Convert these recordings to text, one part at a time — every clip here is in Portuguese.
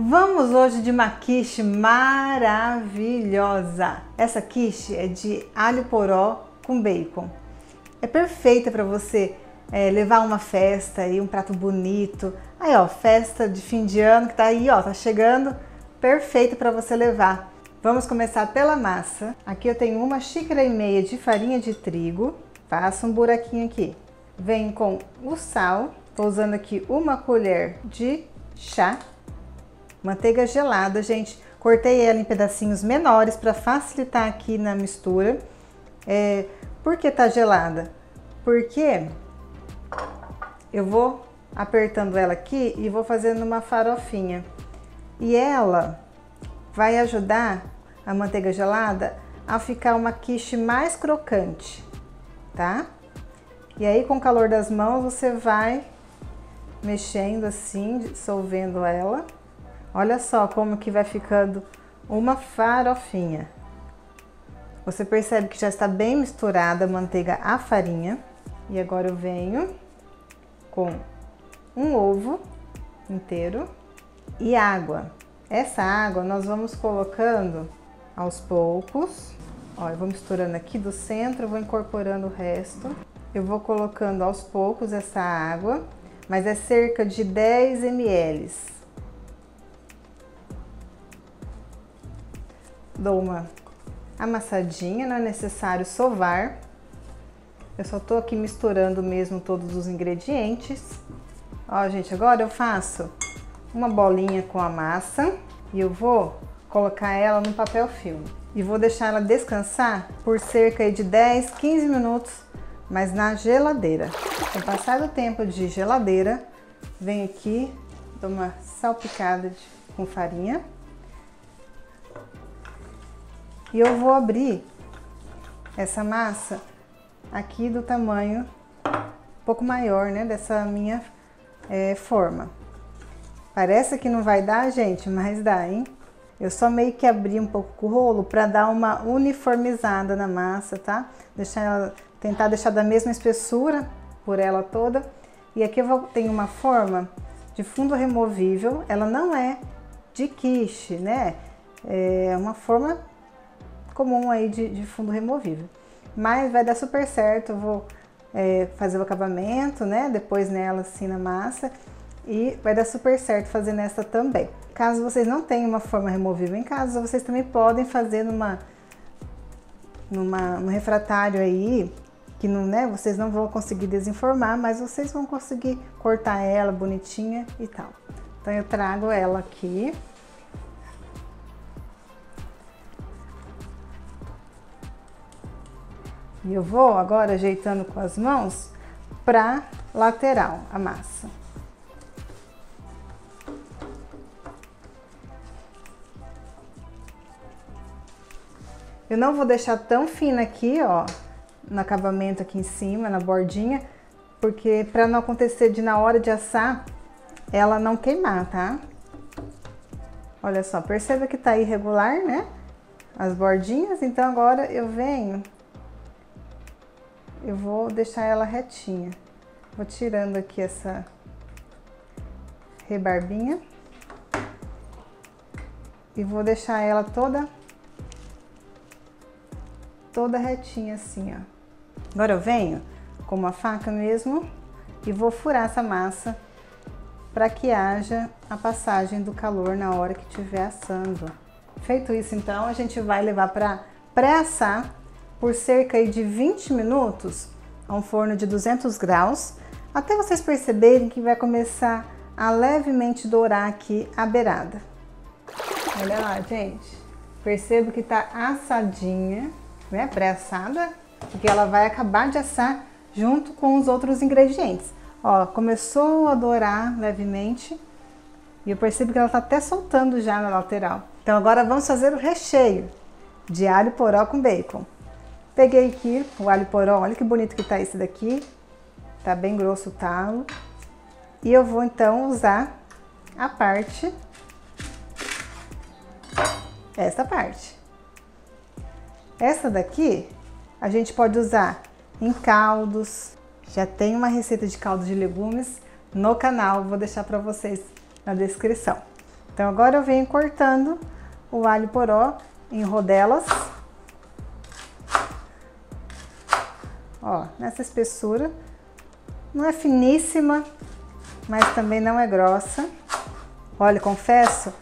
Vamos hoje de uma quiche maravilhosa. Essa quiche é de alho poró com bacon. É perfeita para você é, levar uma festa e um prato bonito. Aí, ó, festa de fim de ano que tá aí, ó, tá chegando. Perfeita para você levar. Vamos começar pela massa. Aqui eu tenho uma xícara e meia de farinha de trigo. Faça um buraquinho aqui. Vem com o sal. Tô usando aqui uma colher de chá Manteiga gelada, gente. Cortei ela em pedacinhos menores para facilitar aqui na mistura. É, por que tá gelada? Porque eu vou apertando ela aqui e vou fazendo uma farofinha. E ela vai ajudar a manteiga gelada a ficar uma quiche mais crocante, tá? E aí com o calor das mãos você vai mexendo assim, dissolvendo ela. Olha só como que vai ficando uma farofinha. Você percebe que já está bem misturada a manteiga à farinha. E agora eu venho com um ovo inteiro e água. Essa água nós vamos colocando aos poucos. Ó, eu vou misturando aqui do centro, vou incorporando o resto. Eu vou colocando aos poucos essa água, mas é cerca de 10 ml. Dou uma amassadinha, não é necessário sovar. Eu só tô aqui misturando mesmo todos os ingredientes. Ó, gente, agora eu faço uma bolinha com a massa e eu vou colocar ela no papel filme. E vou deixar ela descansar por cerca de 10, 15 minutos, mas na geladeira. Com o passar do tempo de geladeira, vem aqui, dou uma salpicada de, com farinha. E eu vou abrir essa massa aqui do tamanho um pouco maior, né, dessa minha é, forma. Parece que não vai dar, gente, mas dá, hein? Eu só meio que abri um pouco o rolo para dar uma uniformizada na massa, tá? Deixar ela, tentar deixar da mesma espessura por ela toda. E aqui eu vou, tenho uma forma de fundo removível, ela não é de quiche, né? É uma forma comum aí de, de fundo removível. Mas vai dar super certo, eu vou é, fazer o acabamento, né? Depois nela assim na massa e vai dar super certo fazer nessa também. Caso vocês não tenham uma forma removível em casa, vocês também podem fazer numa, numa, no refratário aí, que não, né, vocês não vão conseguir desenformar, mas vocês vão conseguir cortar ela bonitinha e tal. Então eu trago ela aqui E eu vou agora ajeitando com as mãos para lateral a massa. Eu não vou deixar tão fina aqui, ó, no acabamento aqui em cima, na bordinha, porque para não acontecer de na hora de assar, ela não queimar, tá? Olha só, perceba que tá irregular, né? As bordinhas, então agora eu venho eu vou deixar ela retinha. Vou tirando aqui essa rebarbinha e vou deixar ela toda toda retinha assim, ó. Agora eu venho com uma faca mesmo e vou furar essa massa para que haja a passagem do calor na hora que estiver assando. Feito isso, então, a gente vai levar para pré-assar por cerca de 20 minutos a um forno de 200 graus, até vocês perceberem que vai começar a levemente dourar aqui a beirada. Olha lá, gente. Percebo que tá assadinha, né, pré-assada, porque ela vai acabar de assar junto com os outros ingredientes. Ó, começou a dourar levemente e eu percebo que ela tá até soltando já na lateral. Então agora vamos fazer o recheio de alho poró com bacon. Peguei aqui o alho poró, olha que bonito que tá esse daqui. Tá bem grosso o talo. E eu vou então usar a parte, essa parte. Essa daqui a gente pode usar em caldos. Já tem uma receita de caldo de legumes no canal, vou deixar para vocês na descrição. Então agora eu venho cortando o alho poró em rodelas. Ó, nessa espessura. Não é finíssima, mas também não é grossa. Olha, confesso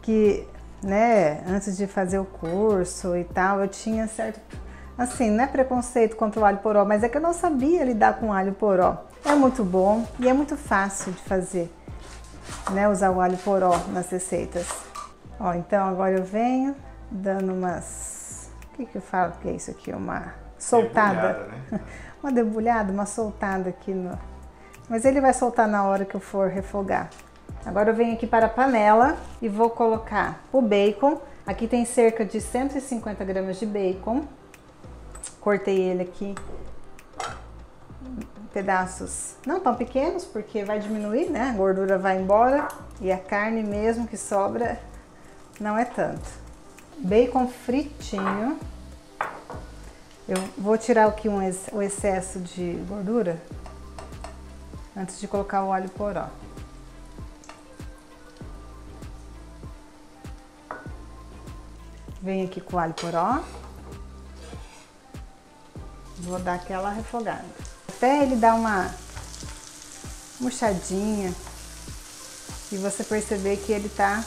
que, né, antes de fazer o curso e tal, eu tinha certo, assim, não é preconceito contra o alho poró, mas é que eu não sabia lidar com alho poró. É muito bom e é muito fácil de fazer, né, usar o alho poró nas receitas. Ó, então agora eu venho dando umas, o que que eu falo que é isso aqui? Uma soltada, debulhada, né? uma debulhada, uma soltada aqui no... Mas ele vai soltar na hora que eu for refogar. Agora eu venho aqui para a panela e vou colocar o bacon. Aqui tem cerca de 150 gramas de bacon. Cortei ele aqui em pedaços não tão pequenos, porque vai diminuir, né? A gordura vai embora e a carne mesmo que sobra não é tanto. Bacon fritinho. Eu vou tirar aqui um, o excesso de gordura antes de colocar o óleo poró. Venho aqui com o alho poró. Vou dar aquela refogada. Até ele dar uma murchadinha e você perceber que ele tá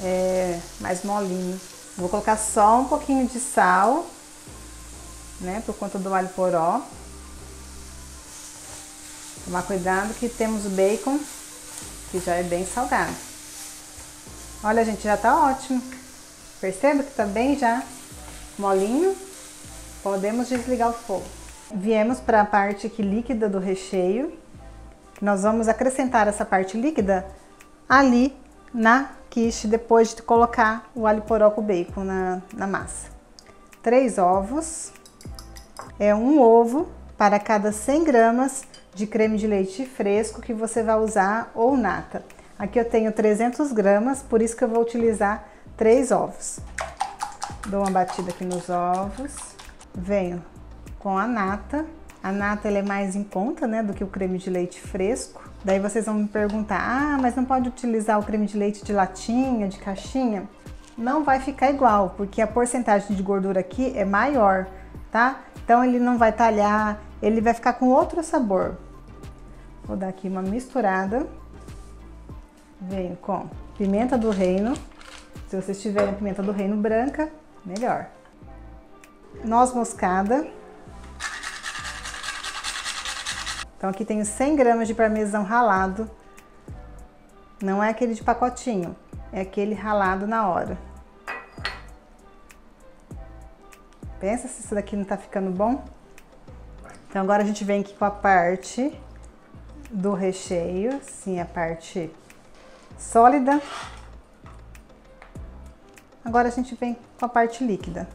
é, mais molinho. Vou colocar só um pouquinho de sal, né, por conta do alho poró. Tomar cuidado que temos bacon, que já é bem salgado. Olha, gente, já tá ótimo. Perceba que tá bem já molinho. Podemos desligar o fogo. Viemos para a parte aqui líquida do recheio. Nós vamos acrescentar essa parte líquida ali na quiche depois de colocar o alho poró com bacon na, na massa. Três ovos. É um ovo para cada 100 gramas de creme de leite fresco que você vai usar ou nata. Aqui eu tenho 300 gramas, por isso que eu vou utilizar três ovos. Dou uma batida aqui nos ovos. Venho com a nata. A nata ela é mais em conta, né, do que o creme de leite fresco. Daí vocês vão me perguntar: "Ah, mas não pode utilizar o creme de leite de latinha, de caixinha?" Não vai ficar igual, porque a porcentagem de gordura aqui é maior, tá? Então ele não vai talhar, ele vai ficar com outro sabor. Vou dar aqui uma misturada. Venho com pimenta do reino, se vocês tiverem pimenta do reino branca, melhor. Noz moscada. Então aqui tenho 100 gramas de parmesão ralado. Não é aquele de pacotinho, é aquele ralado na hora. Pensa se isso daqui não tá ficando bom? Então agora a gente vem aqui com a parte do recheio, sim, a parte sólida. Agora a gente vem com a parte líquida.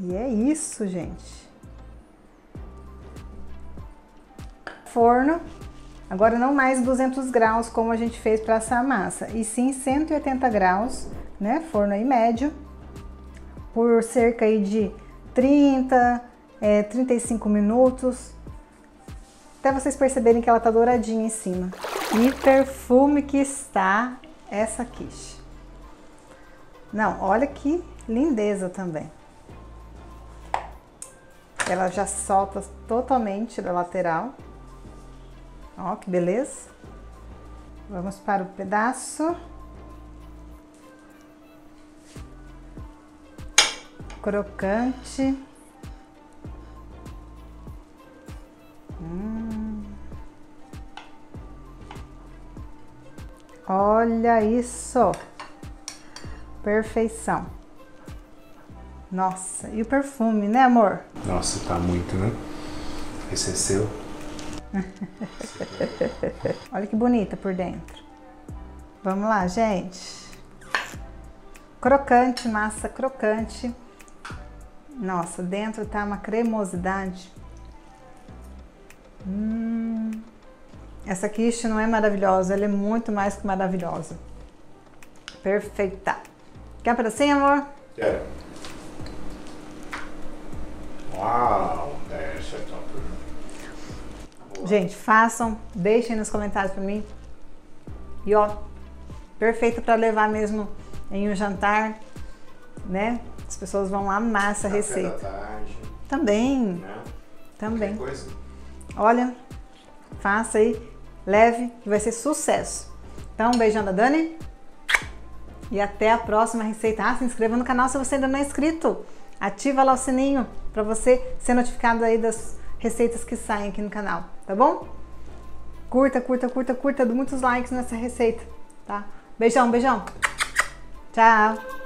E é isso, gente. Forno. Agora não mais 200 graus como a gente fez para essa massa, e sim 180 graus, né? Forno aí médio, por cerca aí de 30, é, 35 minutos, até vocês perceberem que ela tá douradinha em cima. Que perfume que está essa quiche. Não, olha que lindeza também. Ela já solta totalmente da lateral. Ó, que beleza. Vamos para o pedaço. Crocante. Olha isso! Perfeição. Nossa, e o perfume, né, amor? Nossa, tá muito, né? Esse é seu. Olha que bonita por dentro. Vamos lá, gente. Crocante, massa crocante. Nossa, dentro tá uma cremosidade. Hum. Essa quiche não é maravilhosa, ela é muito mais que maravilhosa. Perfeita. Quer um pedacinho, amor? Quero. Uau, essa é top. gente, façam, deixem nos comentários para mim. E ó, perfeito para levar mesmo em um jantar, né? As pessoas vão amar essa Café receita. Da tarde, Também, né? também. Olha, faça aí, leve, que vai ser sucesso. Então, um beijão da Dani. E até a próxima receita. Ah, se inscreva no canal se você ainda não é inscrito. Ativa lá o sininho para você ser notificado aí das receitas que saem aqui no canal, tá bom? Curta, curta, curta, curta, dê muitos likes nessa receita, tá? Beijão, beijão. Tchau.